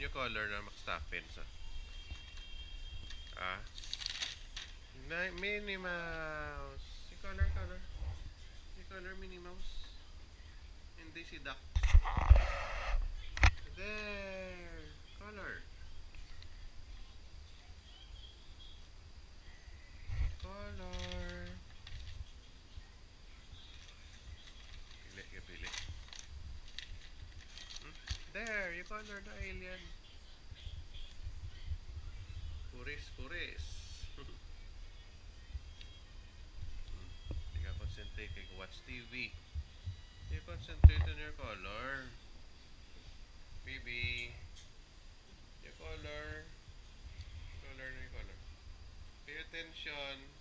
Yun yung color na McStuffin sa. Ah. Na, Minnie Mouse. Si color, color. Si color Minnie Mouse. Hindi si Duck. There, you cornered the alien. Puris, puris. Hindi ka concentrate kay watch TV. You concentrate on your color. Baby. Your color. Color na your color. Pay attention.